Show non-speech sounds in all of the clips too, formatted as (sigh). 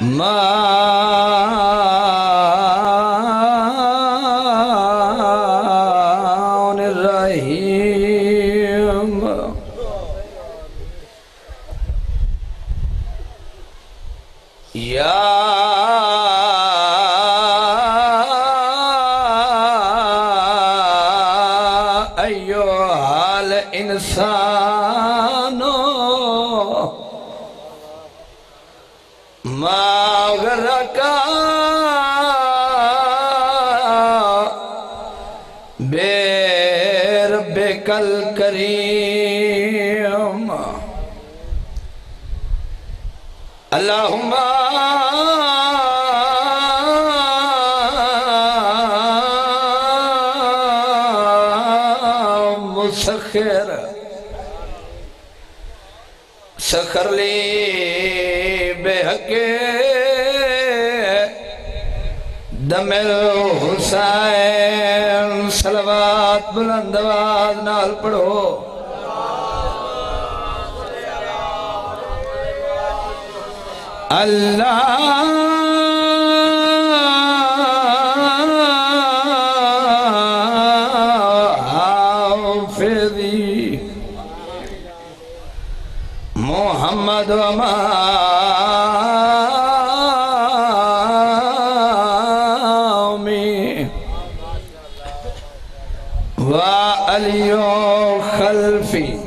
ماں بلند آواز نال پڑھو اللہ حافظی محمد ومامی وعلي خلفي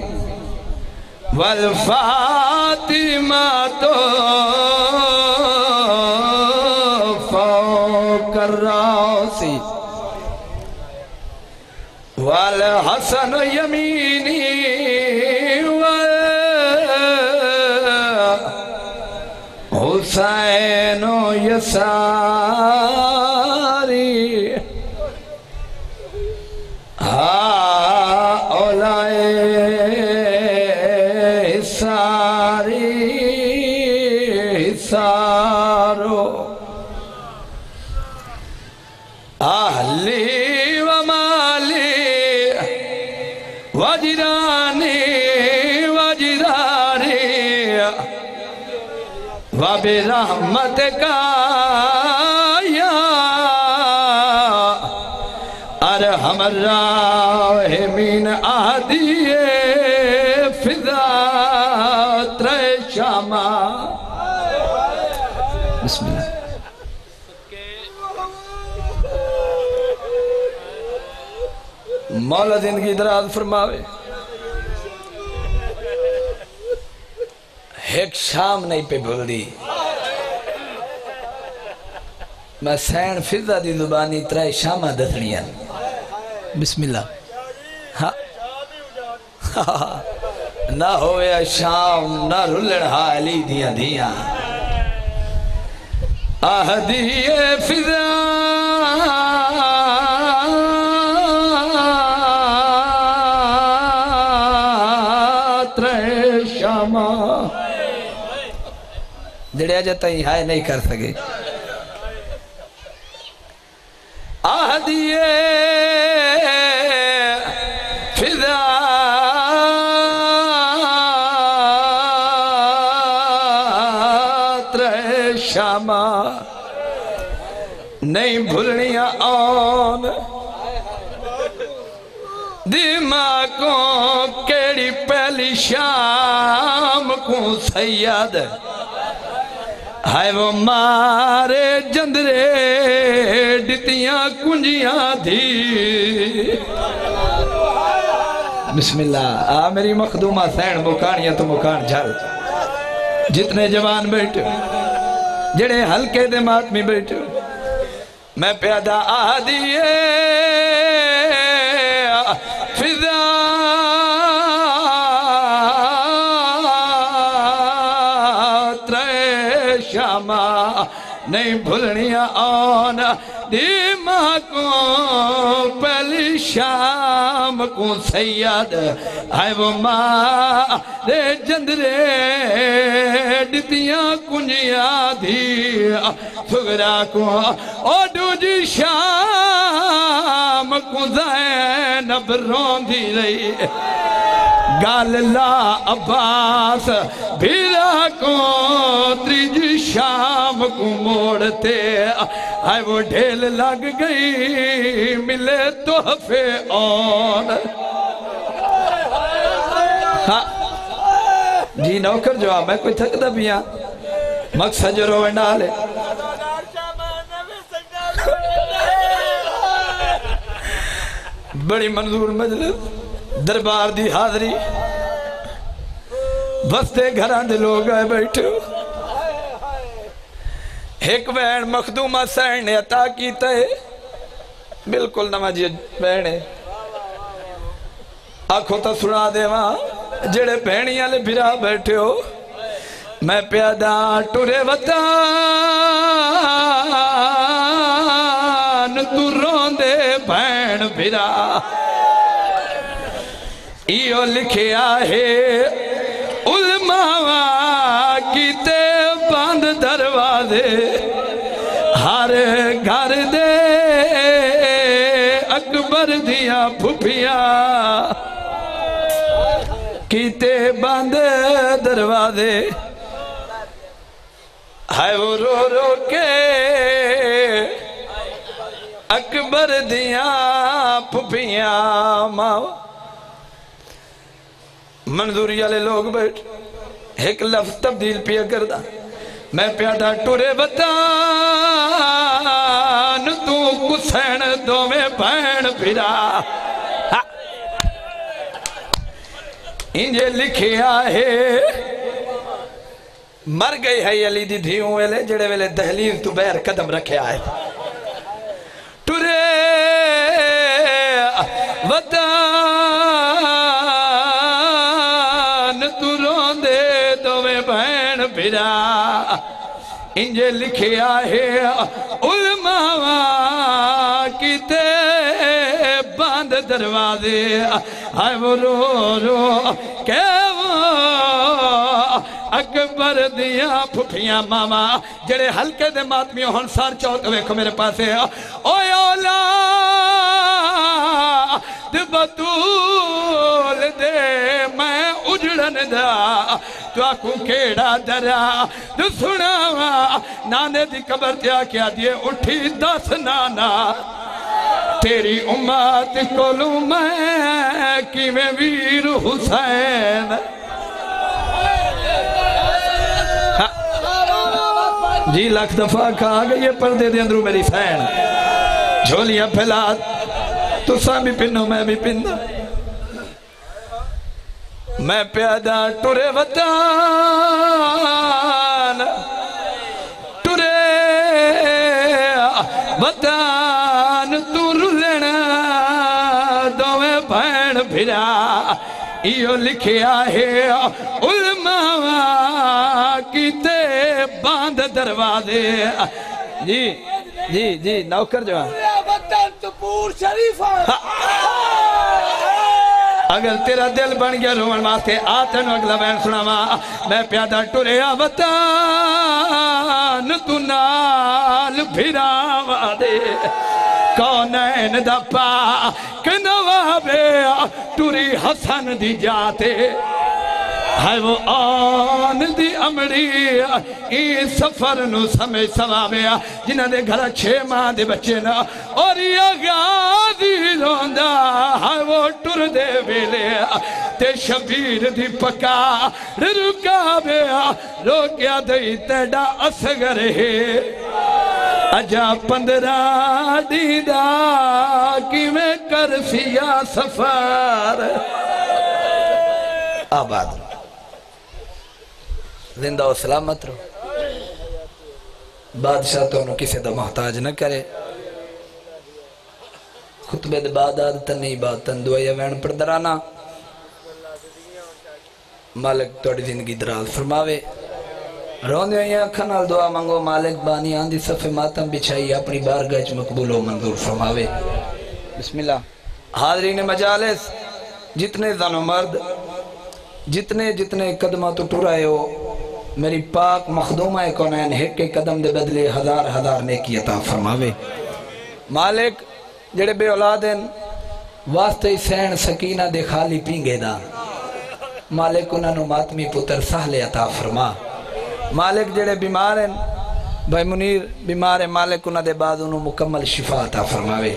والفاطمة فوق الراسي والحسن يميني والحسين يساري. وبرحمت کا یا ارحم الراحمین آدی فضا تر شامہ بسم اللہ۔ مولا زندگی دراز فرماوے۔ ایک شام نہیں پہ بھول دی۔ میں سین فضا دی زبانی ترائے شامہ دسنیاں۔ بسم اللہ ہاں۔ (laughs) نہ ہویا شام، نہ رلن حالی دیاں دیاں۔ آہدی فضا۔ ترے شامہ جڑیا جاتا ہی ہائے نہیں کر سکے۔ آہدیے فضا ترے شامہ نہیں بھولنیاں آن۔ دماغوں کیڑی پہلی شام کو سید۔ ہائے وہ مارے جندرے ڈتیاں کنجیاں دھی بسم اللہ آ میری مخدومہ سین مکانیاں تو مکان جھل جتنے جوان بیٹھے جڑے ہلکے دے ماتمی بیٹھے میں پیادہ آدھیے فضا نہیں بھولنیاں آن دیمہ کو پہلی شام کو سید آئے وہ ماں دے جندرے ڈتیاں کنجیاں دھی سگرا کو اوڈو جی شام کو زینب رون دی رہی گال لا عباس، بھیرا کو تریج شام کو موڑتے۔ آئے وہ ڈھیل لگ گئی، ملے تحفے اور۔ ہاں۔ جی نوکر جواب، میں کوئی تھک دا بھی ہاں۔ مقصد جو روے ڈالے بڑی منظور مجلس۔ دربار دی حاضری۔ بستے گھران دے لوگ آئے بیٹھے۔ ایک بہن مخدومہ سین نے عطا کیتا ہے۔ بالکل نماجی بہنے آنکھوں تا سنا دے وہاں جڑے بہنیاں لے بھرا بیٹھے ہو۔ میں پیادہ ٹورے وطان تو رون روندے بہن بھرا۔ ایو لکھیا ہے علماء کیتے بند دروازے ہر گھر دے اکبر دیا پھپیا کیتے بند دروازے ہائے وہ رو رو کے اکبر دیا پھپیاں ماں منظوری والے لوگ بیٹھ ایک لفظ تبدیل پیا کردہ میں پیادا ٹورے بتان تو کسین دو میں بین پھرا انجھے لکھیا ہے۔ مر گئی ہے علی دی دھیوں ویلے، جڑے ویلے دہلیز تو بیر قدم رکھے آئے ٹورے وطان بین پھرا لکھیا ہے علماء کتے باند دروازے آئے وہ رو رو کہ اکبر دیا پھپیاں ماما، جڑے ہلکے دے ماتمیوں ہن سار چوک ویکھو میرے پاسے۔ اوے اولا بطول دے میں اجڑن دا۔ تو آکو کیڑا درا تو سناوا نانے دی قبر دیا کیا دیے اٹھی دس نانا۔ تیری امت کولو میں کی میں ویر حسین؟ (laughs) جی لاکھ دفعہ کہا گئی یہ پردے دے اندرو میری سین جھولیاں پھیلا تو ساں بھی پنو، میں بھی پنو۔ میں پیادہ ٹورے وطان ٹورے وطان تو رلنا دوے بین بھرا ایو لکھیا ہے، علماء کیتے باند دروازے۔ جی جی جی نوکر جو شریف اگر تیرا دل بن گیا رومن واسطے آتن اگلا بین سناوا میں پیادہ ٹوریا وطن تو نال بھراوا دے۔ کونین دا پاک نوابے ٹوری حسن دی جاتے ہے وہ آن دی امڑی ای سفر نو سمجھ سوابیا جنہ دے گھر چھے ماں دے بچے نا، اور یہ غازی روندا ہے وہ ٹر دے ویلے تے شبیر دی پکا رکا بیا روکیا دئی تیڑا اسگر ہے۔ اجا پندرہ دیدہ کی میں کر سیا سفر؟ آباد۔ رو زندہ و سلامت رو بادشاہ تو انہوں کسی دا محتاج نہ کرے۔ خطبے دے بعد آدتا نہیں باتن دعایا وین پر درانا۔ مالک توڑی زندگی دراز فرماوے۔ روندے ہوئی آنکھا نال دعا مانگو۔ مالک بانی آندھی صفحے ماتم بچھائی، اپنی بارگاہ چ مقبول و منظور فرماوے۔ بسم اللہ۔ حاضرین مجالس، جتنے زن و مرد، جتنے جتنے قدمہ تو ٹورائے ہو میری پاک مخدومہ کونین ایک کے قدم دے بدلے ہزار ہزار نیکی عطا فرماوے۔ مالک، جڑے بے اولاد ہیں واسطے سین سکینہ دے خالی پینگے دا۔ مالک انہوں نے ماتمی پتر سہلے عطا فرما۔ مالک، جڑے بیمار ہیں بھائی منیر بیمار ہے، مالک انہوں دے بعد انہوں مکمل شفا عطا فرماوے۔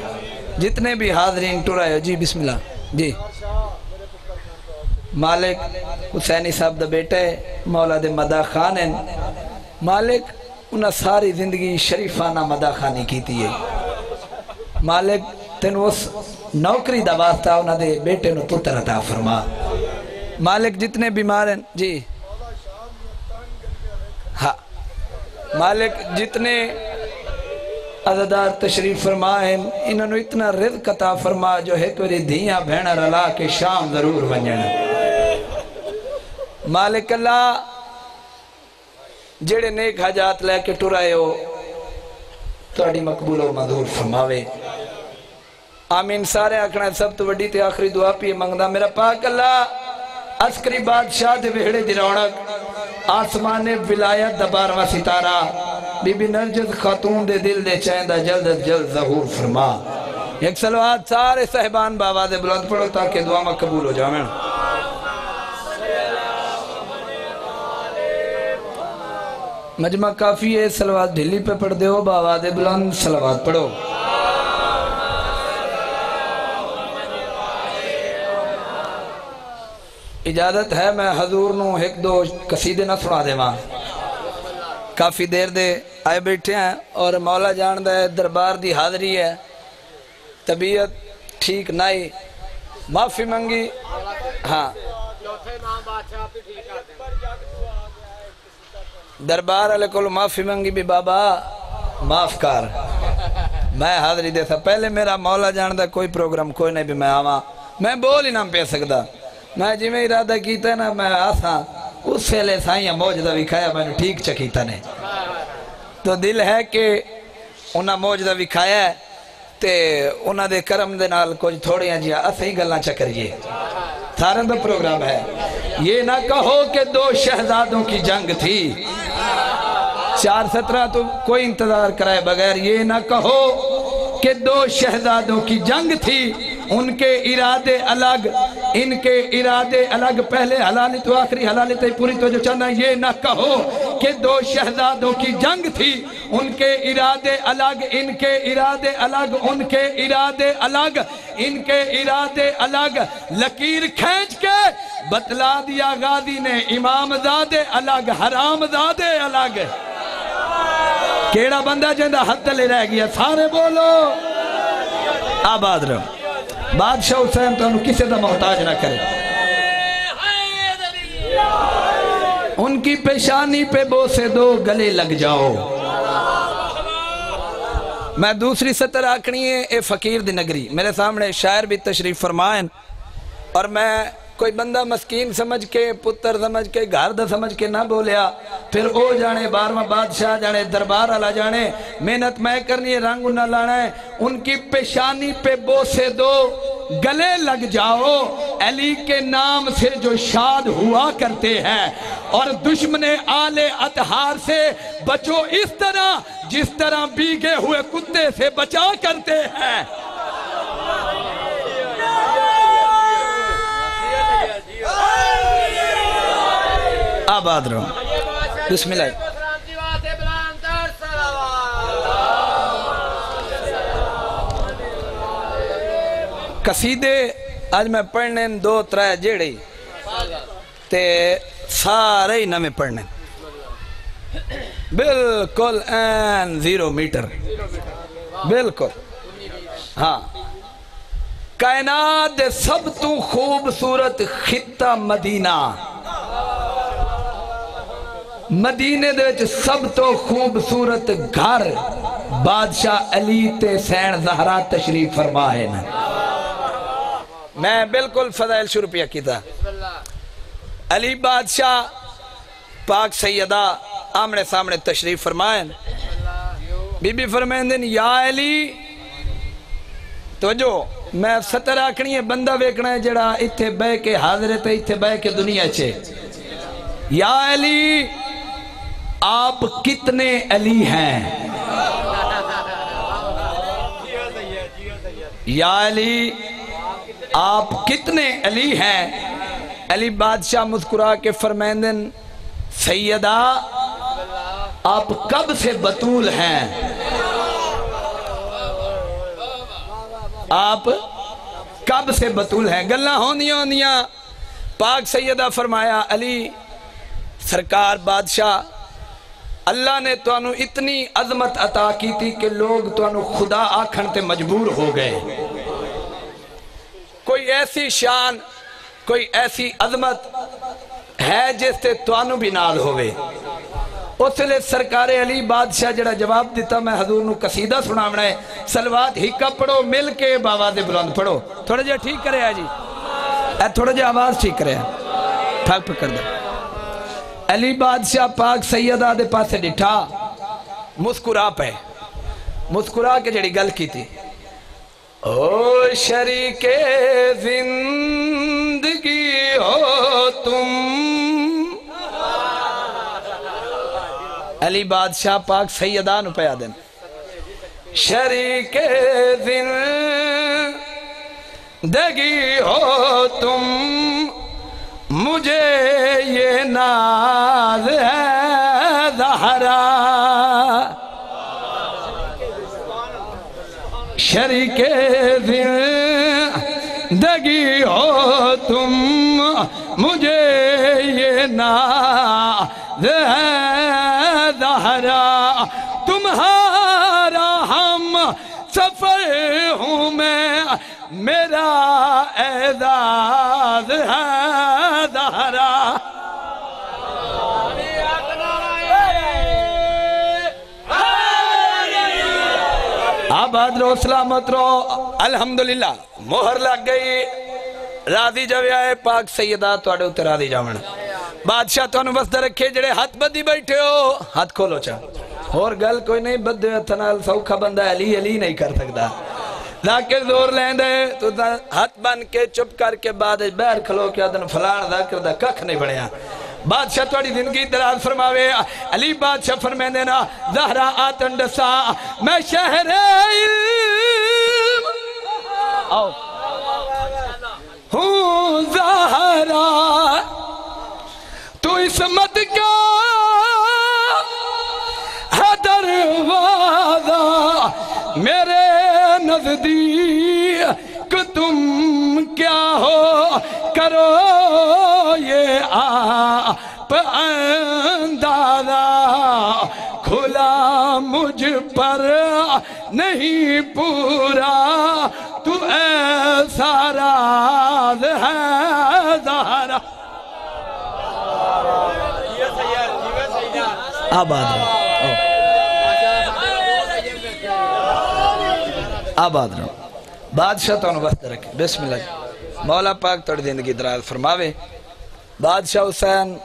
جتنے بھی حاضرین، ٹورائے جی بسم اللہ۔ جی۔ مالک، حسینی صاحب دا بیٹا ہے مولا دے مدہ خان ہیں۔ مالک، انہاں ساری زندگی شریفانہ مدہ خانی کی ہے۔ مالک تین اس نوکری دا واسطہ انہاں دے بیٹے نو پتر عطا فرما۔ مالک، جتنے بیمار ہیں جی۔ ہاں۔ مالک، جتنے عزدار تشریف فرما ہیں انہوں نے اتنا رزق عطا فرما جو ہے کوئی دھیاں بھیڑا رلا کے شام ضرور ونجن۔ مالک اللہ، جڑے نیک حجات لے کے ٹرائے ہو تھوڑی مقبول و منظور فرماوے۔ آمین۔ سارے آکھنا سب تو وڈی تے آخری دعا پی منگدا، میرا پاک اللہ، عسکری بادشاہ دے وہڑے دی رونق۔ آسمان ولایت دبارواں ستارہ۔ بی بی نرجس خاتون دے دل دے چیندہ جلد جلد ظہور فرما۔ ایک سلوات سارے صحبان بابا دے بلند پڑھو تاکہ دعا میں قبول ہو جاویں۔ مجمع کافی ہے، سلوات ڈھلی پہ پڑھ دے ہو، بابا دے بلند سلوات پڑھو۔ اجازت ہے میں حضور نو ایک دو قصیدے نہ سنا دے ماں کافی دیر دے آئے بیٹھے ہیں اور مولا جان دے دربار دی حاضری ہے۔ طبیعت ٹھیک نائی معافی منگی۔ ہاں۔ دربار علیہ کل معافی منگی بھی بابا، معاف کر۔ میں حاضری دے سا پہلے میرا مولا جان دا کوئی پروگرام کوئی نہیں بھی میں آواں۔ میں بول ہی نہ پہ سکتا میں جی میں ارادہ کیتا ہے نا میں آسا اس سے لے سائیاں موجدہ وکھایا میں نے ٹھیک چکیتا نے تو دل ہے کہ انہاں موجدہ وکھایا ہے تے انہاں دے کرم دے نال کچھ تھوڑیاں جی اسے ہی گلنا چکریے سارے دا پروگرام ہے یہ نہ کہو کہ دو شہزادوں کی جنگ تھی چار سترہ تو کوئی انتظار کرائے بغیر یہ نہ کہو کہ دو شہزادوں کی جنگ تھی ان کے ارادے الگ، ان کے ارادے الگ۔ پہلے حلالی تو آخری حلالی تو پوری تو جو چاہنا یہ نہ کہو کہ دو شہزادوں کی جنگ تھی۔ ان کے ارادے الگ، ان کے ارادے الگ، ان کے ارادے الگ، ان کے ارادے الگ۔ لکیر کھینچ کے بتلا دیا غازی نے، امام زادے الگ، حرام زادے الگ۔ کیڑا بندہ جندہ حد لے رہ گیا، سارے بولو۔ آباد رہو۔ بادشاہ حسین تو انہوں کسے دا محتاج نہ کرے۔ ان کی پیشانی پہ بو سے دو گلے لگ جاؤ۔ میں دوسری سطر آکھنی ہے، اے فقیر دی نگری۔ میرے سامنے شاعر بھی تشریف فرمائیں اور میں کوئی بندہ مسکین سمجھ کے، پتر سمجھ کے، گھر دا سمجھ کے نہ بولیا، پھر او جانے، بارواں بادشاہ جانے، دربار والا جانے، محنت میں کرنی ہے، رنگ نہ لانا ہے، ان کی پیشانی پہ بوسے دو، گلے لگ جاؤ، علی کے نام سے جو شاد ہوا کرتے ہیں۔ اور دشمن آل اتحار سے بچو اس طرح، جس طرح بیگے ہوئے کتے سے بچا کرتے ہیں۔ آباد رہو۔ بسم اللہ۔ قصیدے آج میں پڑھنے دو ترائے جیڑے۔ تے سارے ہی نمیں پڑھنے۔ بالکل این زیرو میٹر۔ بالکل۔ ہاں۔ کائنات سب تو خوبصورت خطہ مدینہ۔ مدینے دے وچ سب تو خوبصورت گھر بادشاہ علی تے سین زہرا تشریف فرما ہے نا میں بالکل فضائل شروع پیا کیتا۔ علی بادشاہ پاک سیدہ آمنے سامنے تشریف فرمائیں بی بی فرمائیں دن یا علی، توجہ، میں ستر آکھنی ہے، بندہ ویکنا ہے جڑا اتھے بے کے حاضر تے اتھے بے کے دنیا چھے یا علی آپ کتنے علی ہیں؟ یا علی، آپ کتنے علی ہیں؟ علی بادشاہ مسکرا کے فرمیندن سیدہ، آپ کب سے بطول ہیں؟ آپ کب سے بطول ہیں؟ گلہ ہوندیاں ہوندیاں پاک سیدہ فرمایا، علی، سرکار بادشاہ اللہ نے تو انو اتنی عظمت عطا کی تھی کہ لوگ تو انو خدا آکھن تے مجبور ہو گئے۔ کوئی ایسی شان، کوئی ایسی عظمت ہے جس تے تو انو بھی نال ہوئے اس لیے سرکار علی بادشاہ جڑا جواب دیتا میں حضور نو قصیدہ سنامنا ہے۔ سلوات ہکا پڑھو، مل کے باوازِ بلند پڑھو۔ تھوڑا جا ٹھیک کرے آجی۔ اے تھوڑا جا آواز ٹھیک کرے۔ ٹھاک پکر دے۔ علی بادشاہ پاک سیدہ دے پاسے ڈٹھا، مسکرا پہ مسکرا کے جڑی گل کی تھی۔ او شریک زندگی ہو تم۔ علی بادشاہ پاک سیدہ نو پیا دن شریک زندگی ہو تم۔ مجھے یہ ناز ہے زہرا۔ شریک زندگی ہو تم، مجھے یہ ناز ہے زہرا۔ تمہارا ہم سفر ہوں میں، میرا اعزاز ہے زہرا آباد رو سلامت رو۔ الحمدللہ، مہر لگ گئی۔ راضی جوے آئے، پاک سیدہ تو اڑے اتر راضی جاؤن بادشاہ تو انو بس رکھے، جڑے ہاتھ بدی بیٹھے ہو، ہاتھ کھولو چاہ اور گل کوئی نہیں، بدے اتنال سوکھا بندہ علی علی نہیں کر سکتا ذاکر زور لین دے تو ہاتھ بن کے چپ کر کے بعد بیر کھلو کیا دن فلان ذاکر دا ککھ نہیں بڑھیا بادشاہ توڑی زندگی دراز فرماوے، علی بادشاہ فرمائے دینا زہرہ آتن ڈسا میں شہر علم۔ آؤ۔ ہوں زہرہ تو اسمت کا ہے دروازہ میرے نزدیک تم کیا ہو؟ کرو یہ آپ مجھ پر نہیں پورا، تو ایسا راز ہے زہرہ آباد آباد رہو۔ بادشاہ تو وقت رکھے۔ بسم اللہ۔ مولا پاک توڑ زندگی دراز فرماوے۔ بادشاہ حسین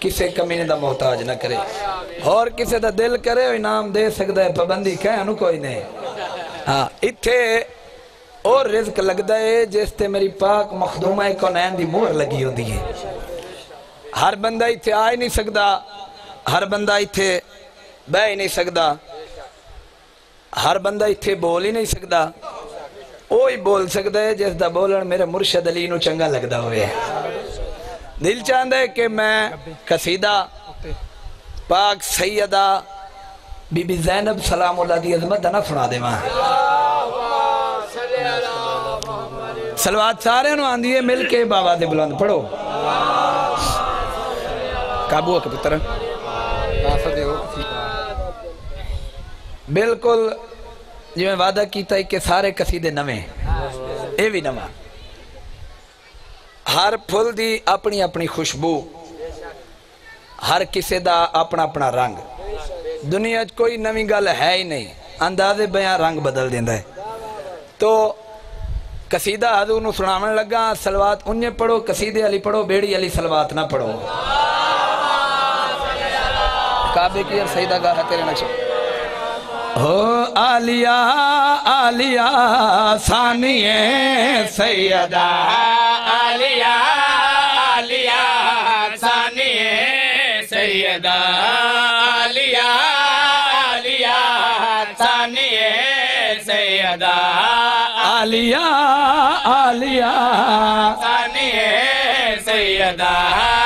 کسے کمینے دا محتاج نہ کرے۔ اور کسے دا دل کرے انعام دے سکتا ہے، پابندی کہیں انو کوئی نہیں۔ ہاں اتھے اور رزق لگ دائے جس تے میری پاک مخدومہ کونین دی مور لگی ہو دی ہے۔ ہر بندہ اتھے آئے نہیں سکتا ہر بندہ اتھے بہ نہیں سکتا ہر بندہ اتھے بول ہی نہیں سکتا وہی بول سکتا ہے جس دا بولن میرے مرشد علی نو چنگا لگدا ہوئے۔ دل چاہتا ہے کہ میں قصیدہ پاک سیدہ بی بی زینب سلام اللہ دی عظمت نہ سنا دے ماں۔ سلوات سارے انہوں آن دیئے مل کے بابا دے بلند پڑھو۔ قابو ہے کہ پتر بالکل جو میں وعدہ کیتا ہے کہ سارے قصیدے نویں۔ اے بھی نواں۔ ہر پھل دی اپنی اپنی خوشبو، ہر کسے دا اپنا اپنا رنگ۔ دنیا کوئی نویں گل ہے ہی نہیں، اندازے بیاں رنگ بدل دیندہ ہے۔ تو قصیدہ حضور نو سنامن لگا سلوات انہیں پڑھو، قصیدے علی پڑھو، بیڑی علی سلوات نہ پڑھو۔ کعبے کی اور سیدہ گاہ تیرے نقش ہو آلیا آلیا، ثانیے سیدہ۔ آلیا آلیا۔ ثانیے سیدہ۔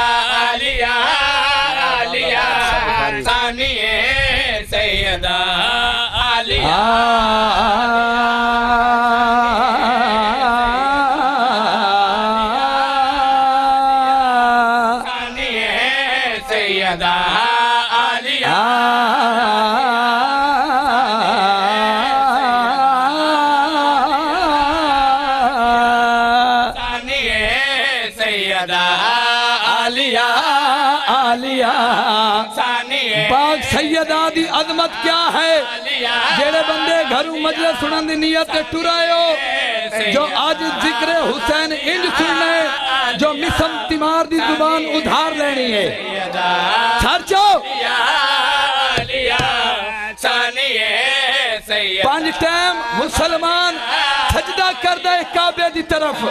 دی نیت ٹرائیو جو آج ذکر حسین انج سننے جو مسم تیمار دی زبان ادھار لینی ہے۔ سیدہ سر چاو علیہ پانچ ٹائم مسلمان سجدہ کر دے کعبے دی طرف۔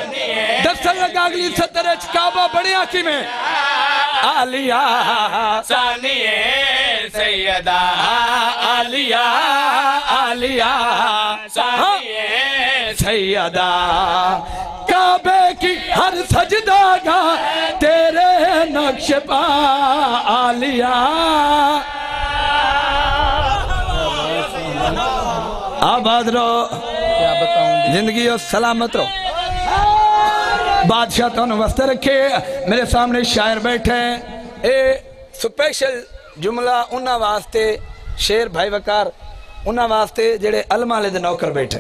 دستر لگا اگلی ستر اچ کعبہ بڑی آکی میں آلیا، ثانیہ، سیدہ، آلیا آلیا، ثانیہ، سیدہ۔ کعبے کی ہر سجدہ گا تیرے نقش پا، آلیا۔ آباد رہو۔ زندگی اور سلامت رہو۔ بادشاہ تو واسطے رکھے۔ میرے سامنے شاعر بیٹھے اے سپیشل جملہ انہا واسطے شیر بھائی وکار انہا واسطے جڑے علمہ لے دے نوکر بیٹھے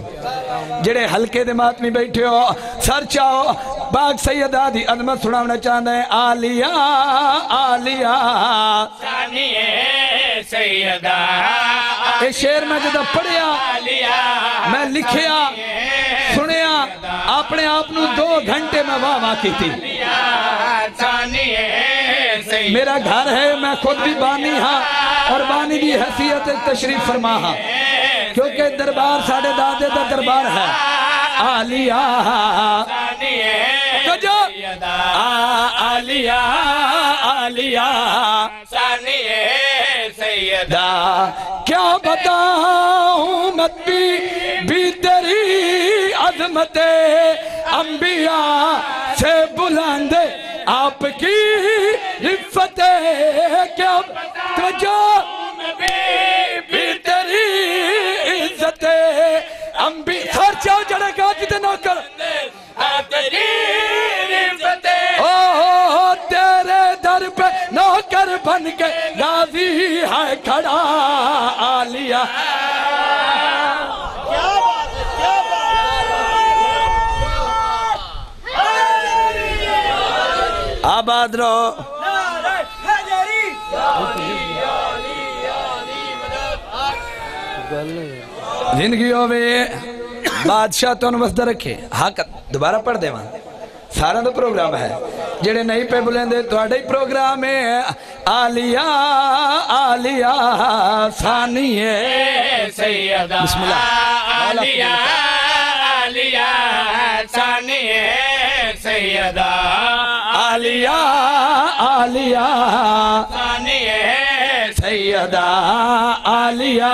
جڑے ہلکے دے ماتمی بیٹھے ہو۔ سر چاہو۔ باغ سیدہ دی عظمت سناونا چاہتا ہے۔ آلیا آلیا۔ ثانیہ سیدہ۔ اے شیر میں جدہ پڑھیا میں لکھیا۔ اپنے آپ نو دو گھنٹے میں واہ واہ کی تھی۔ میرا گھر ہے، میں خود بھی بانی ہاں اور بانی بھی حیثیت تشریف فرما ہاں۔ کیونکہ دربار ساڑھے دادے دا دربار ہے۔ آلیا۔ ثانیہ تو جو سیدہ آلیا آلیا۔ سیدہ کیا بتاؤں، مت بھی بھی تیری عظمت انبیاء سے بلند آپ کی عفت کیا تجھو بھی تیری عزت انبیاء سر چاہو جڑے گا جتے نوکر اوہ تیرے در پہ نوکر بن کے غازی ہے کھڑا آلیا آباد رہو۔ زندگی ہوئے بادشاہ تو انوستہ رکھے۔ حق دوبارہ پڑھ دے وہاں سارا تو پروگرام ہے۔ جڑے نہیں پہ بلیں دے تو اڈے پروگرام ہے۔ آلیا آلیا ثانیے سیدہ۔ بسم اللہ۔ علیہ علیہ ثانیہ، سیدہ۔ آلیا آلیا۔ ثانیہ سیدہ آلیا۔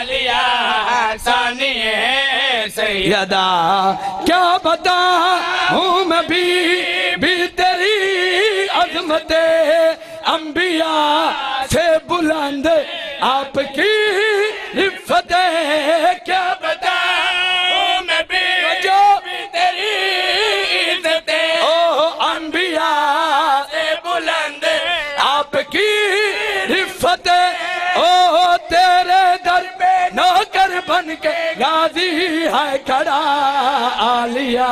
علیہ ثانیہ سیدہ۔ کیا بتا ہوں میں بھی بھی تیری عظمت انبیاء سے بلند آپ کی عفت کیا بتا غازی ہے کھڑا آلیا۔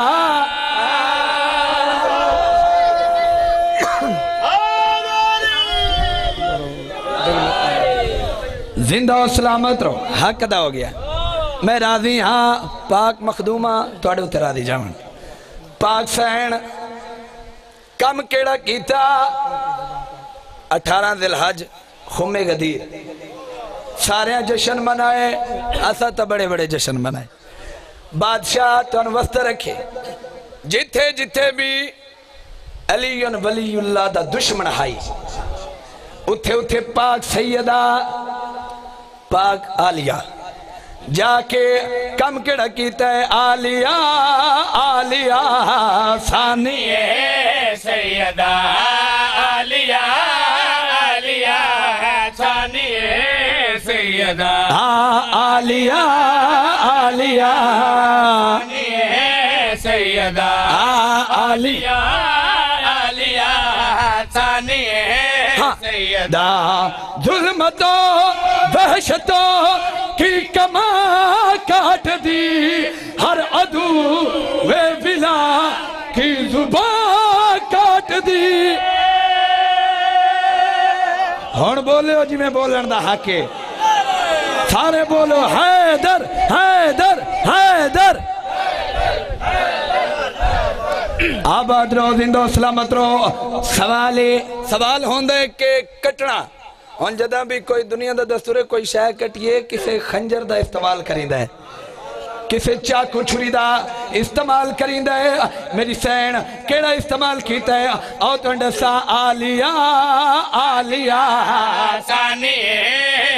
زندہ و سلامت رہو۔ حق ادا ہو گیا۔ میں راضی ہاں پاک مخدومہ توڑے اتر راضی جاؤں پاک سین کم کیڑا کیتا۔ اٹھارہ ذی الحج خم غدیر سارے جشن منائے اسا تو بڑے بڑے جشن منائے۔ بادشاہ تو وسط رکھے۔ جتھے جتھے بھی علی ولی اللہ دا دشمن ہائی، اتھے اتھے پاک سیدہ، پاک آلیہ۔ جا کے کم کڑا کیتا ہے، آلیہ آلیہ، ثانی سیدہ۔ ثانیہ سیدہ عالیہ عالیہ ثانیہ سیدہ عالیہ عالیہ ثانیہ سیدہ دا ظلمتوں وحشتوں کی کما کاٹ دی۔ ہر عدو وے بلا کی زبان کاٹ دی۔ ہون بولے ہو جی میں بولن دا حق ہے۔ سارے بولو حیدر حیدر حیدر۔ آباد رو زندو سلامت رو سوال سوال ہوندے کہ کٹنا۔ ہون جدہ بھی کوئی دنیا دا دستور ہے، کوئی شاہ کٹیے، کسے خنجر دا استعمال کریں ہے۔ کسے چاکو چھری دا استعمال کریں ہے۔ میری سین کیڑا استعمال کیتا ہے؟ او تو انڈسا آلیا آلیا۔ ثانیہ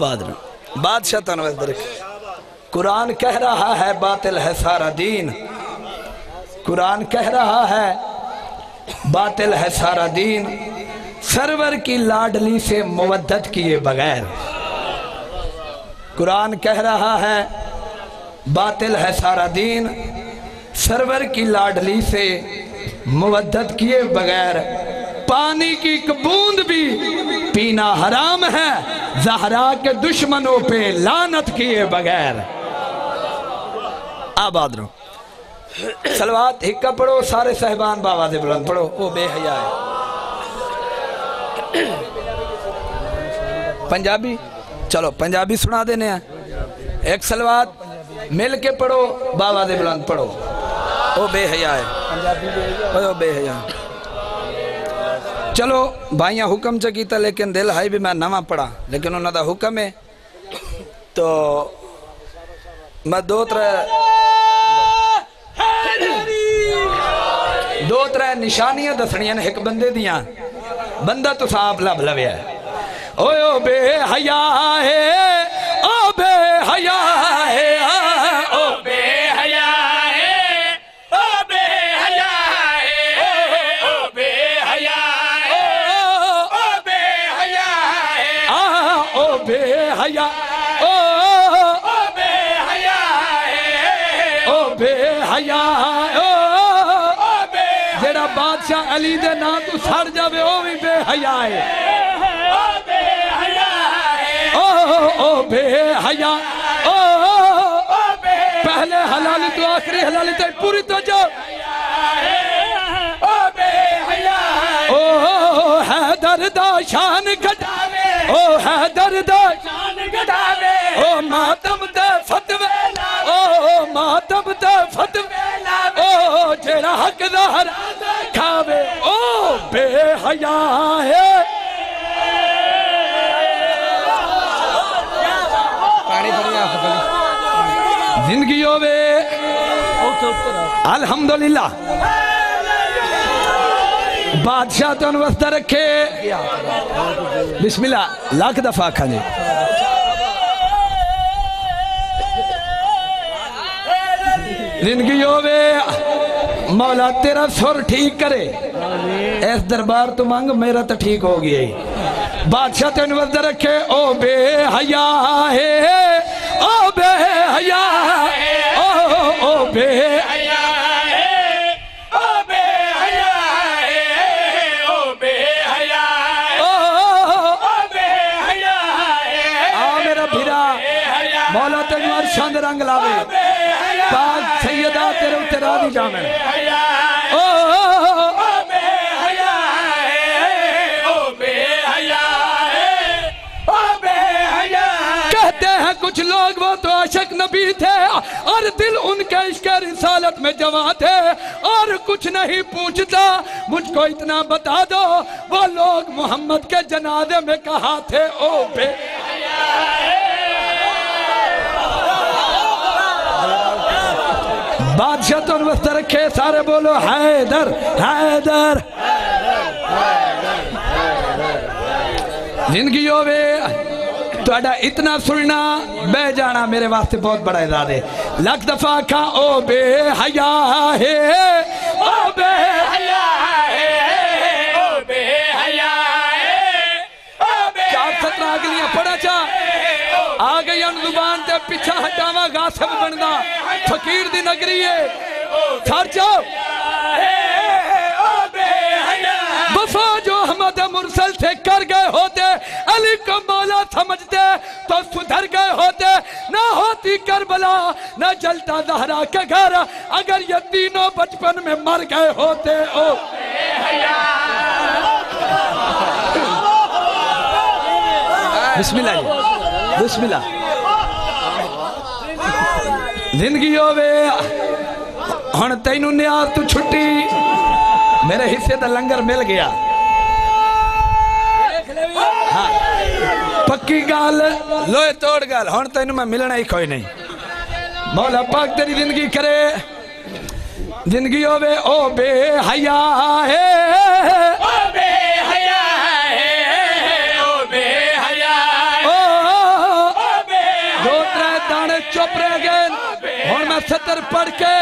آباد بادشاہ تنویز درک۔ قرآن کہہ رہا ہے باطل ہے سارا دین۔ قرآن کہہ رہا ہے باطل ہے سارا دین۔ سرور کی لاڈلی سے مودت کیے بغیر۔ قرآن کہہ رہا ہے باطل ہے سارا دین۔ سرور کی لاڈلی سے مودت کیے بغیر۔ پانی کی ایک بوند بھی پینا حرام ہے۔ زہرا کے دشمنوں پہ لانت کیے بغیر۔ آباد رہو سلوات، ہکا پڑھو، سارے صحبان باواز بلند پڑھو او بے حیاء ہے۔ پنجابی؟ چلو، پنجابی سنا دینے ہیں۔ ایک سلوات، مل کے پڑھو باواز بلند پڑھو۔ او بے حیاء ہے۔ او بے حیاء چلو، بھائیاں حکم چکیتا لیکن دل ہائی بھی میں نواں پڑھا، لیکن انہوں دا حکم ہے۔ تو میں دو ترے دو ترے نشانیاں دسنیاں نے ایک بندے دیاں۔ بندہ تو صاحب لب لویا ہے۔ اوے او بے حیاء ہے، او بے حیاء ہے۔ ہے۔ او بے حیا ہے۔ او بے او پہلے حلالی تو آخری حلالی تو پوری تو جو او بے حیا ہے۔ او حیدر دا شان گھٹاوے۔ او حیدر دا شان او ماتم دا فتوے۔ او ماتم دا فتوے۔ او جیڑا حق ظاہر کھاوے۔ او حیاء ہے۔ زندگی ہووے الحمدللہ۔ بادشاہ تو انوستہ رکھے۔ بسم اللہ لاکھ دفعہ کھانے زندگی ہووے مولا تیرا سر ٹھیک کرے۔ ایس دربار تو مانگ میرا تو ٹھیک ہو گیا ہی۔ بادشاہ تو انوستہ رکھے او بے حیاء ہے۔ او بے حیاء ہے۔ او بے حیا ہے۔ او بے حیا ہے۔ او بے حیا ہے۔ او او بے حیا ہے۔ آ میرا بھیرا۔ حیا مولا تجوار شاند رنگ لاوے۔ پاک سیدہ تیرے اتنے راضی جامن حیا اور دل ان کے عشق رسالت میں جوان تھے اور کچھ نہیں پوچھتا، مجھ کو اتنا بتا دو، وہ لوگ محمد کے جنازے میں کہا تھے؟ او بے بادشاہ تو وسط رکھے سارے بولو، حیدر حیدر زندگی ہوئے توڑا اتنا سننا بے جانا، میرے واسطے بہت بڑا اعزاز ہے۔ لکھ دفعہ کھا او بے حیا ہے او بے حیا او بے حیا او بے چار سترہ اگلیاں پڑھا چاہ آ گئی ان زبان تے پیچھا ہٹاوا غاسب بننا فقیر دی نگری ہے سار جاؤ مرسل سے کر گئے ہوتے، علی کو مولا سمجھتے، تو سدھر گئے ہوتے، نہ ہوتی کربلا، نہ جلتا زہرا کے گھر، اگر یہ تینوں بچپن میں مر گئے ہوتے، او۔ بسم اللہ جی۔ بسم اللہ۔ زندگی ہوئے ہن تینوں نیاز تو چھٹی، میرے حصے دا لنگر مل گیا۔ ہاں پکی گال لوئے توڑ گال ہن تینوں میں ملنا ہی کوئی نہیں مولا پاک تیری زندگی کرے زندگی ہوئے او بے حیا ہے او بے چپ رہ گئے ہن میں ستر پڑھ کے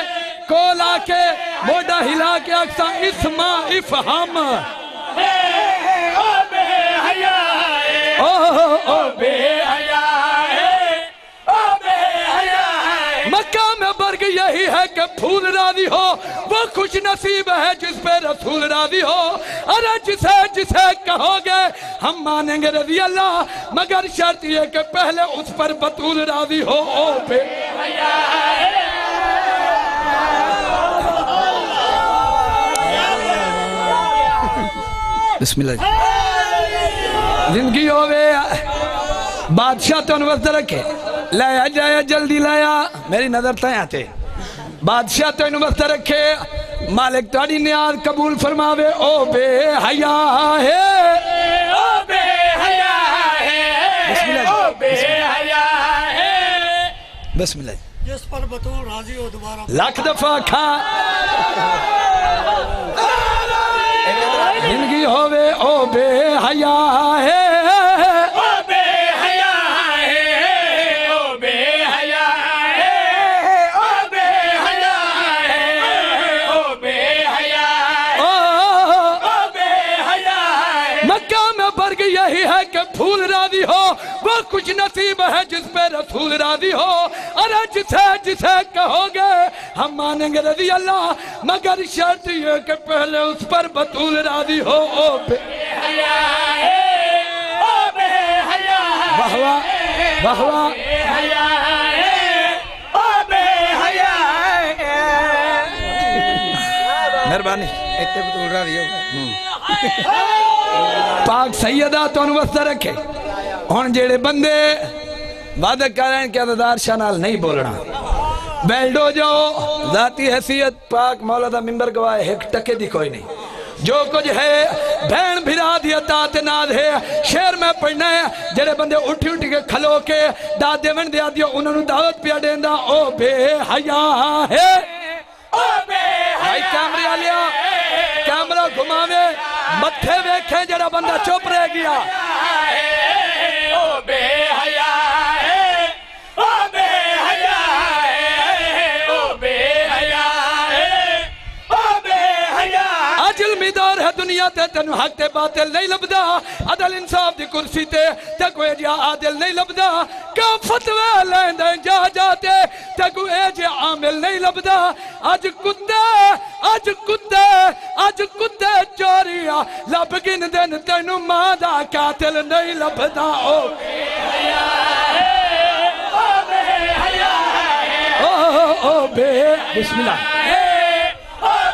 کول آ کے موڈا ہلا کے اکسا اسما افہام او بے حیا او بے حیا مکہ میں برگ یہی ہے کہ پھول راضی ہو وہ خوش نصیب ہے جس پہ رسول راضی ہو ارے جسے جسے کہو گے ہم مانیں گے رضی اللہ مگر شرط یہ کہ پہلے اس پر بطول راضی ہو او بے بسم اللہ جی زندگی ہوئے بادشاہ تو انوست رکھے لایا جایا جلدی لایا میری نظر تائیں آتے۔ بادشاہ تو انوست رکھے مالک تاری نیاز قبول فرماوے۔ او بے حیا ہے۔ او بے حیا بسم اللہ جی۔ او بے حیا بسم اللہ جی۔ جس پر بطور راضی ہو دوبارہ۔ لاکھ دفعہ کھا۔ زندگی ہوے او بے حیا ہے۔ کچھ نصیب ہے جس پہ رسول راضی ہو۔ ارے جسے جسے کہو گے ہم مانیں گے رضی اللہ مگر شرط یہ کہ پہلے اس پر بطول راضی ہو۔ او بے او بے حیا بہوا بہوا۔ حیا او بے حیا مہربانی اتنے بطور راضی ہو پاک سیدہ تو انوستہ رکھے۔ ہون جیڑے بندے وعدہ کر رہے ہیں کہ عددار شاہ نال نہیں بولنا۔ بیلڈو جو ذاتی حیثیت پاک مولا دا ممبر گواہ ایک ٹکے دی کوئی نہیں۔ جو کچھ ہے بھین بھرا دی اطاعت ناد ہے۔ شیر میں پڑھنا ہے جڑے بندے اٹھی اٹھی کے کھلو کے دادے ون دیا دیا انہوں نے دعوت پیا دیندہ او بے حیا ہے۔ او بے بھائی کیمرے آلیا کیمرہ گھماوے متھے ویکھیں جڑا بندہ چپ رہ گیا۔ او دنیا تے تنو حق تے باطل نہیں لبدا۔ عدل انصاف دی کرسی تے تے کوئی جا عادل نہیں لبدا۔ کا فتوے لیندے جا جاتے تے کوئی جے عامل نہیں لبدا۔ آج کتے آج کتے آج کتے چوریا لب گن دن تینو ماں دا قاتل نہیں لبدا۔ او او او او بے، بسم اللہ۔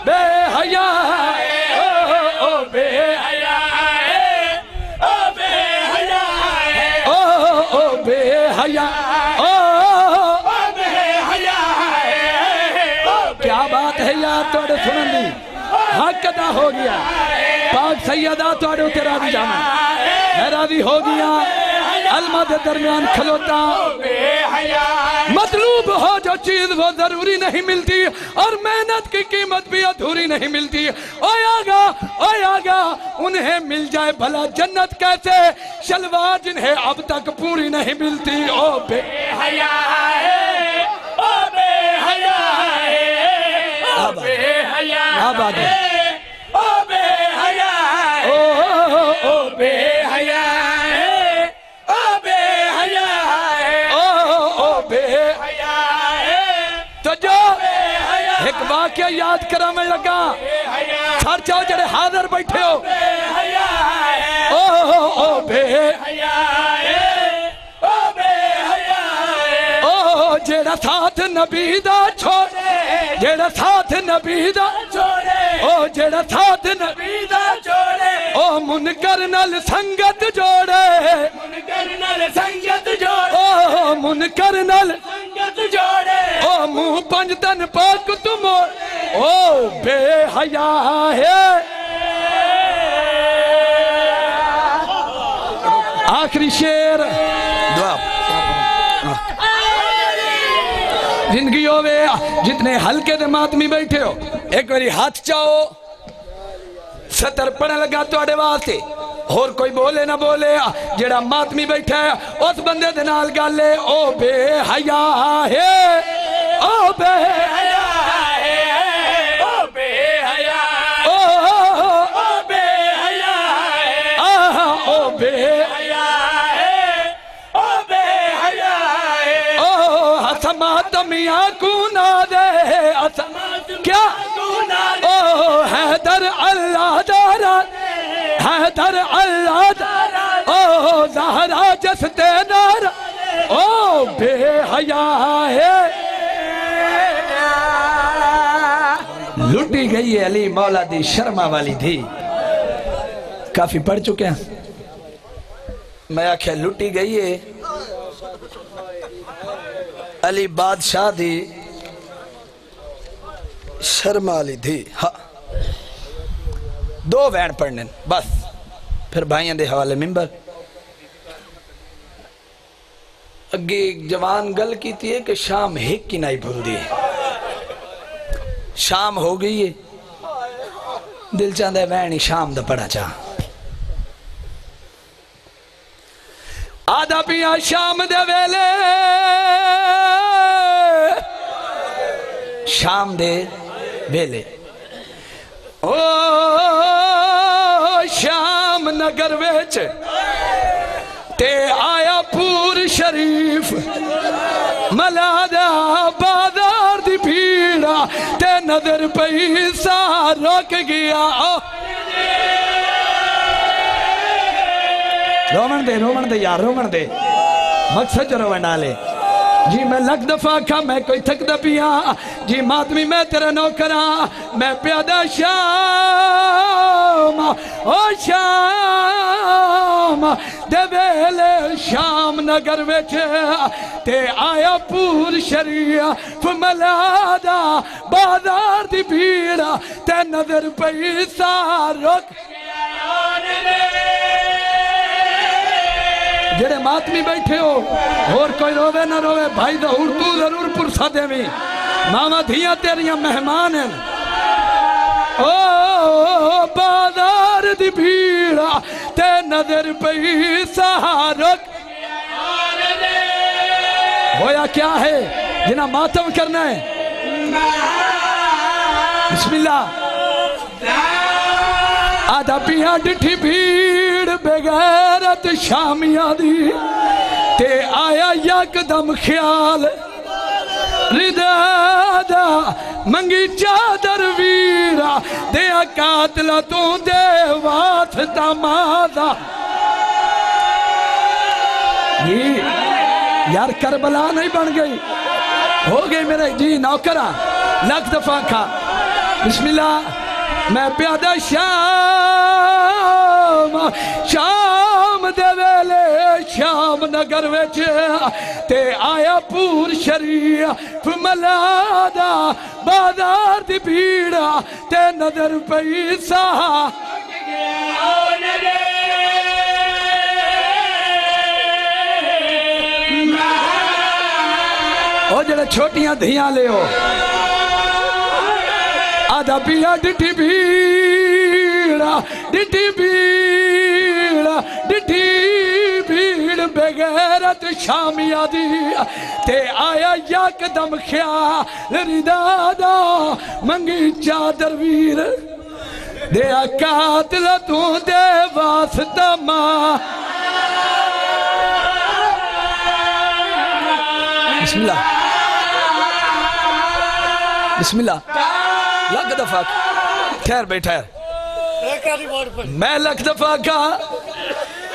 بے حیا۔ او کیا بات ہے یار توڑے سنن دی؟ حق ادا ہو گیا۔ پاک سیدہ توڑے اتے راضی جانا۔ میں راضی ہو گیا۔ علمہ دے درمیان کھلوتا۔ مطلوب ہو جو چیز وہ ضروری نہیں ملتی اور محنت کی قیمت بھی ادھوری نہیں ملتی۔ اوے آگا اوے آگا انہیں مل جائے بھلا جنت کیسے؟ شلوار جنہیں اب تک پوری نہیں ملتی۔ او بے بات ہے۔ او واقعہ یاد کرا میں لگا۔ سر چاہو جڑے حاضر بیٹھے ہو۔ او او بے۔ او جیڑا ساتھ نبی دا چھوڑے۔ جیڑا ساتھ نبی دا او جیڑا ساتھ نبی دا او منکر نل سنگت جوڑے۔ سنگت جوڑ او منکر نل سنگت جوڑے۔ پنج تن پاک تم او بے حیا ہے۔ آخری شیر دعا۔ زندگی ہوئے جتنے ہلکے دے ماتمی بیٹھے ہو ایک باری ہاتھ چاہو۔ ستر پڑھنے لگا تو اڑے واسطے۔ اور کوئی بولے نہ بولے جڑا ماتمی بیٹھا ہے اس بندے دے نال گالے او بے حیا ہے۔ او بے حیا۔ او آہا او بے او حسمات میاں کونا دے۔ کیا او حیدر اللہ دارا۔ حیدر اللہ دارا۔ او زہرا جستے نارا۔ او بے حیا ہے۔ لٹی گئی ہے علی مولا دی شرما والی تھی کافی پڑھ چکے ہیں۔ میں آکھیا لٹی گئی ہے۔ علی بادشاہ دی شرما علی تھی ہاں۔ دو وین پڑھنے بس۔ پھر بھائیاں دے حوالے ممبر اگے ایک جوان گل کی تھی کہ شام ہک کی نہیں بھول دی شام ہو گئی ہے دل چاہتا ہے وین ہی شام دا پڑھا چاہ آدھا پیا شام دے ویلے شام دے ویلے او شام نگر ویچ تے آیا پور شریف ملادہ نظر پیسہ روک گیا۔ رومن دے رومن دے یار، رومن دے۔ مقصد جو رومن ڈالے۔ جی میں لگ دفعہ کھا، میں کوئی تھک دا پیا۔ جی ماتمی، میں تیرا نوکرا ہاں۔ میں پیادہ شام۔ او شام۔ دے ویلے شام نگر ویچے تے آیا پور شریف ملادہ بازار دی بھیڑا تے نظر پیسہ رک جڑے ماتمی بیٹھے ہو، اور کوئی روے نہ روے بھائی ظہور تو ضرور پرسا دے میں ماما دھیاں تیریاں مہمان ہیں۔ او بازار دی بھیڑا تے نظر پئی سہارک۔ ہویا کیا ہے؟ جنہ ماتم کرنا ہے۔ بسم اللہ۔ آدھا پیاں ڈٹھی بھیڑ بغیرت شامیاں دی۔ تے آیا یک دم خیال ردادا منگی چادر ویرا، دیا قاتل تو دے وات دمادا یہ جی، یار کربلا نہیں بن گئی۔ ہو گئی میرے جی نوکرہ لکھ دفعہ کھا۔ بسم اللہ، میں پیادہ شام شام شام نگر وچ تے آیا پور شریف ملادا بازار دی بھیڑا تے نظر پیسا او جڑے چھوٹیاں دھیاں لے ہو آدھا پیا ڈٹھی بھیڑا ڈٹھی بھیڑا بھیڑ بغیرت شامی آدھی تے آیا یک دم خیال ردادا منگی چادر ویر۔ دے قاتل تو دے واسطہ ماں۔ بسم اللہ۔ بسم اللہ۔ لکھ دفعہ۔ ٹھہر بے ٹھہر۔ میں لکھ دفعہ کہا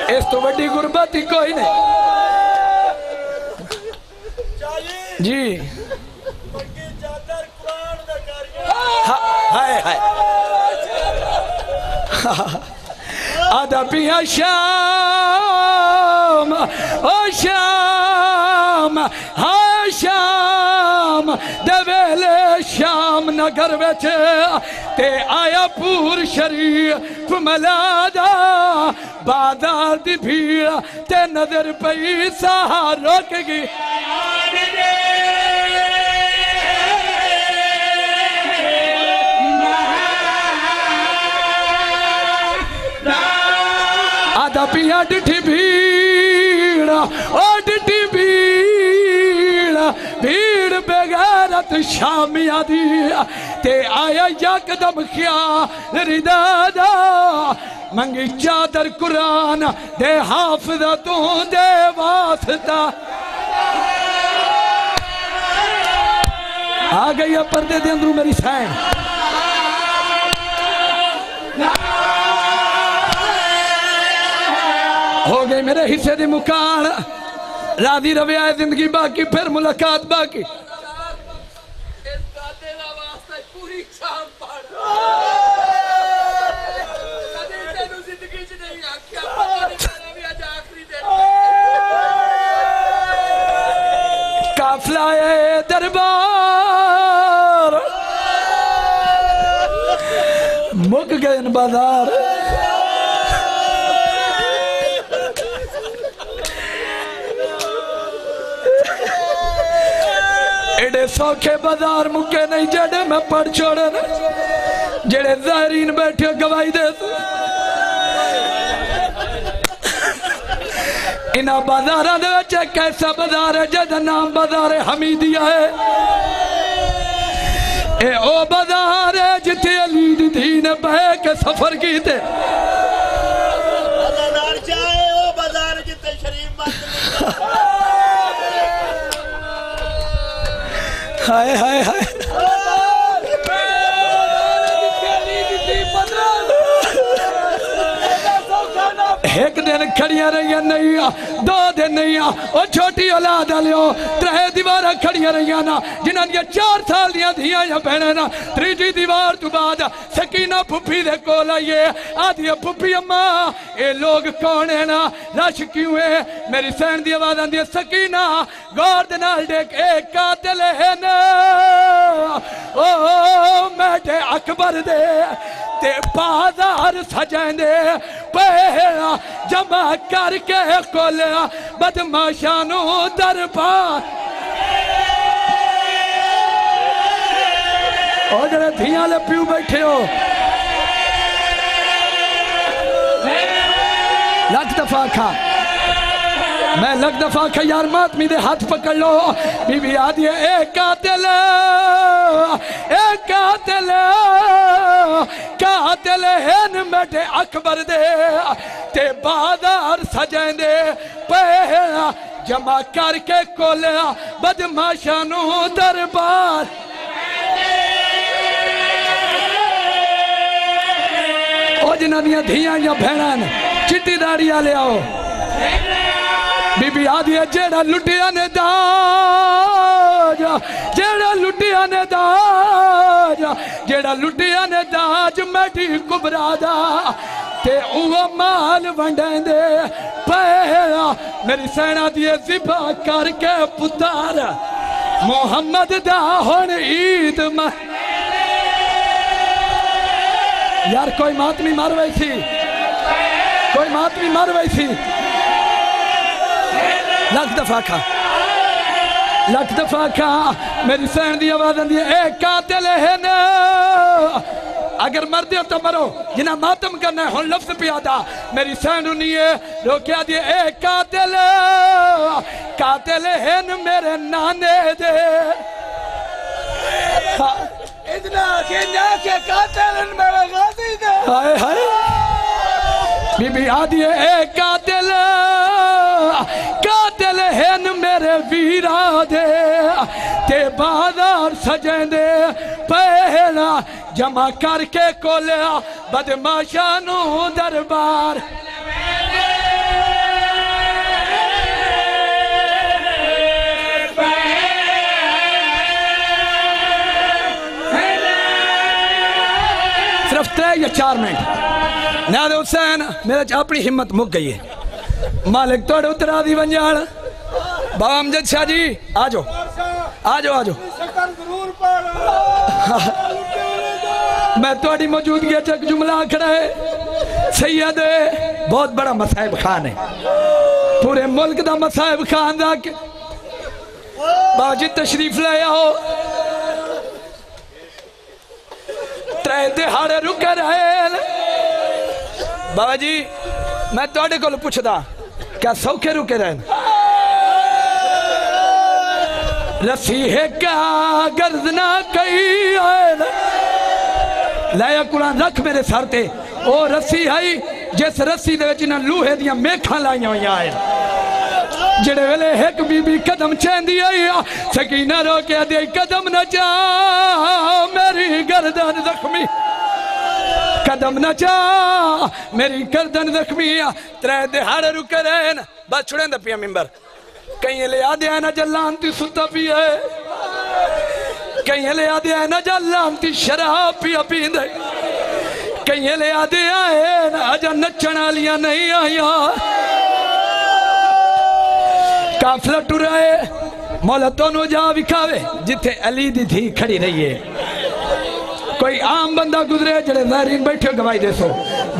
اس تو بڑی غربت ہی کوئی نہیں۔ جی۔ ہا- ہائے ہائے۔ آدھا پیا شام، او شام، ہائے شام دویلے شام نگر وچ تے آیا پور شریف ملادا بازار دی بھیڑ تے نظر پئی سہا روک گی۔ آدھا پیا ڈٹھی بھیڑا او ڈٹھی بھیڑا بھیڑ بغیرت شامی آدھی تے آیا یک دم خیال ردادا منگی چادر قرآن دے حافظہ دے واسطہ آ گئی ہے پردے دے اندروں میری سین ہو گئی میرے حصے دی مکان راضی روے آئے زندگی باقی پھر ملاقات باقی اس دادے دا واسطہ پوری شام ایڈے سوکھے بازار مکے نہیں، جڑے میں پڑھ چھوڑن جڑے ظاہرین بیٹھے گواہی دے سو انہا بازارہ دے وچ ایک ایسا بازار ہے جہاں نام بازار حمیدیہ ہے۔ اے او بازار ہے جتے علی دی دین بہے کے سفر کی ہائے ہائے ہائے۔ ایک دن کھڑیاں رہیاں نہیں دو دن نہیں اور چھوٹی اولاد لیو ترہے دیوارہ کھڑیاں رہیاں نا، جنہاں یہ چار سال دیاں دیاں یا پہنے نا۔ تریجی دیوار تو بعد سکینہ پھپی دے کولا یہ آدھی پھپی اماں اے لوگ کون ہے نا؟ رش کیوں ہے؟ میری سین دی آواز آندھی ہے، سکینہ۔ گور دنال دیکھ ایک قاتل ہے نا۔ او میٹے اکبر دے۔ تے بازار سجائیں دے۔ پہلا جمع کر کے کھولیا۔ بدماشانو دربار او جڑے دھیاں لے پیو بیٹھے ہو لکھ دفعہ کھا میں لگ دفعہ کھا یار ماتمی دے ہاتھ پکڑ لو بی بی آدھی ہے اے قاتل اے قاتل قاتل ہن بیٹھے اکبر دے تے بازار سجائیں دے پہلا جمع کر کے کولیا بدماشانو دربار جنہ دیاں دھیاں یا بھینن چٹی داڑیاں لے آؤ۔ بی بی آدھی ہے جیڑا لٹیا نے داج جیڑا لٹیا نے داج جیڑا لٹیا نے داج میٹھی کبرا دا، تے اوہ مال ونڈیں دے۔ پہلا، میری سینہ دیئے زبا کر کے پتار۔ محمد دا ہون عید مہ یار، کوئی ماتمی مار وئی تھی۔ کوئی ماتمی مار وئی تھی۔ لکھ دفعہ کھا۔ لکھ دفعہ کھا۔ میری سین دی آواز اندی ہے، اے قاتل ہے نا اگر مردے ہو تو مرو، جنہ ماتم کرنا ہے، ہن لفظ پیادا میری سین انہی ہے روکیا دی اے قاتل۔ قاتل ہے نا میرے نانے دے۔ ہاں۔ اتنا کہ کے قاتل ان میرا غازی دے۔ ہائے ہائے۔ بی بی آدھی ہے، اے قاتل قاتل ہے ن میرے ویرا دے۔ تے بازار سجیں دے۔ پہلا جمع کر کے کولیا بدماشانو دربار۔ صرف یا چار منٹ؟ نیاد حسین، میرے چا اپنی ہمت مک گئی ہے۔ مالک توڑ اترا دی ونجال بابا امجد شاہ جی آجو۔ آجو آجو۔ شکر ضرور پڑا میں توڑی موجودگی اچھا چک جملہ کھڑا ہے۔ سید، بہت بڑا مسائب خان ہے۔ پورے ملک دا مسائب خان دا کہ باجی تشریف لے آؤ۔ ترے دہاڑے رکے رہے بابا جی میں توڑے کو پوچھ دا کیا سوکھے رکے رہے رسی ہے کیا گردنا کئی آئے لیا قرآن رکھ میرے سر تے۔ او رسی ہے جس رسی دے وچ انہاں لوہے دیاں میکھاں لائیاں ہویاں آئے۔ جڑے ویلے ایک بی بی قدم چیندی آئی سکینہ رو کے دے قدم نہ چا، میری گردن زخمی۔ قدم نہ چا، میری گردن زخمی ترے دہاڑ رکے رہن۔ بس چھڑیں دا پیا ممبر کہیں لے آدھے آئے نا جلانتی ستا پی ہے کہیں لے آدھے آئے نا جلانتی شراب پیا پیندے۔ کہیں لے آدھے آئے نا جا نچنا لیا نہیں آیا۔ کافلہ ٹورائے مولا تونو جا وکھاوے، جتھے علی دی تھی کھڑی رہی ہے۔ کوئی عام بندہ گزرے، جڑے ظاہرین بیٹھے گواہی دے سو۔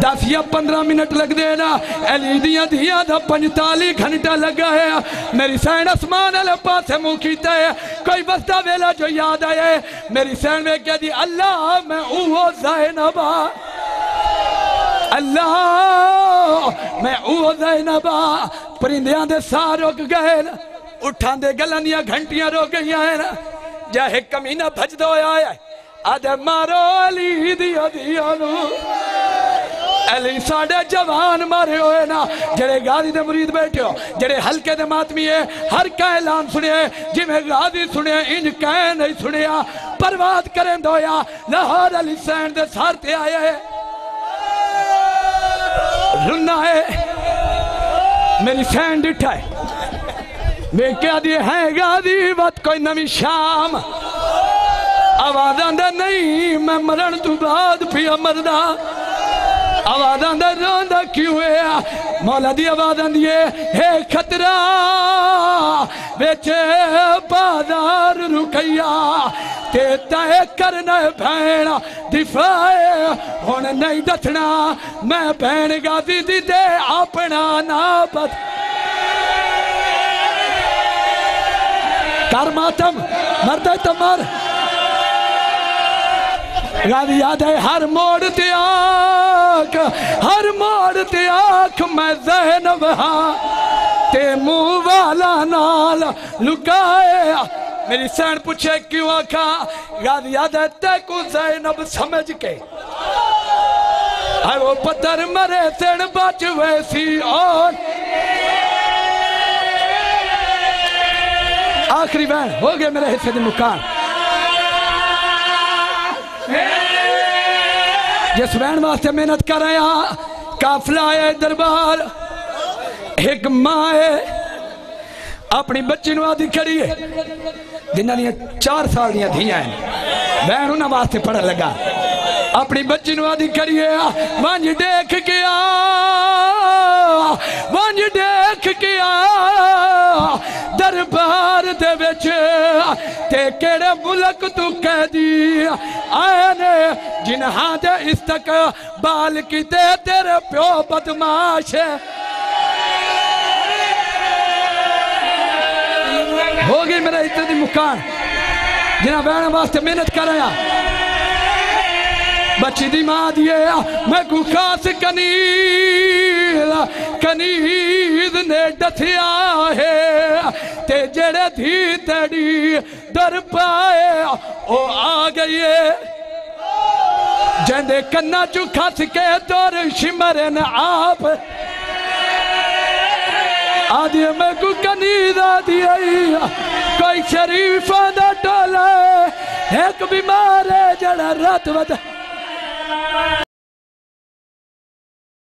دس یا پندرہ منٹ لگ دے نا، علی دیاں دیاں دا پنجتالی گھنٹہ لگا ہے۔ میری سین اسمان علی پاس منہ کیتا ہے۔ کوئی بستہ ویلا جو یاد آئے میری سین میں کہہ دی، اللہ میں اوہ زینبا اللہ میں اوہ زینبا پرندیاں دے سار رک گئے نا اٹھان دے گلن یا گھنٹیاں رو گئی ہیں نا جاہے کمینہ بھج دو آیا ہے، آدھے مارو علی دیا دیا نو علی ساڑے جوان مارے ہوئے نا، جڑے غازی دے مرید بیٹھے ہو، جڑے حلقے دے ماتمی ہے ہر کا اعلان سنے جی میں غازی سنے انج کہیں نہیں سنے پرواد کریں دویا لاہور علی سین دے سارتے آئے ہیں رنا ہے۔ میری سین ڈٹھا ہے میں کیا دیئے ہے غازی بات کوئی نمی شام۔ آواز دے نہیں، میں مرن تو بعد پیا مردہ آوازاں دے روندہ کیوں ہے؟ مولا دی آوازاں دیئے ہے خطرہ۔ بیچے بازار رکھیا، تے تائے کرنا بھینا دفاع ہون نہیں دتنا میں بھین گازی دی دے اپنا نابت کر ماتم مردہ تمر۔ غازی یاد ہے، ہر موڑ تے آنکھ، ہر موڑ تے آنکھ میں زینب ہاں۔ تے منہ والا نال لکائے۔ میری سین پوچھے کیوں آکھا؟ غازی یاد ہے تے کو زینب سمجھ کے۔ آئے وہ پتر مرے سین بچ ویسی اور آخری بین ہو گئے میرے حصے دی مکان۔ جس بین واسطے محنت کر رہا ہاں، کافلہ ہے دربار ایک ماں ہے اپنی بچی نو آدھی کھڑی ہے۔ جنہ دیا چار سال دیا دھیاں ہیں۔ بہن انہاں واسطے پڑھا لگا۔ اپنی بچی نو آدھی کھڑی ہے۔ وانج دیکھ کے وانج دیکھ کے دربار دے وچ تے کیڑے ملک تو کہہ دی آئے جنہاں دے استقبال کی تے تیرے پیو بدماش ہے۔ ہو گئی میرا اتنے دی مکان جنہاں بہن واسطے محنت کر رہا بچی دی ماں دیے میں کو خاص کنیل کنیز نے ڈتھیا ہے۔ تے جڑے دھی تیڑی در پائے، او آ گئی ہے۔ جندے کنا چو کھس کے دور شمرن آپ۔ آدھی میں کو کنید آدھی آئی کوئی شریف آدھا ٹولا ہے ایک بیمار ہے جڑا رات ودا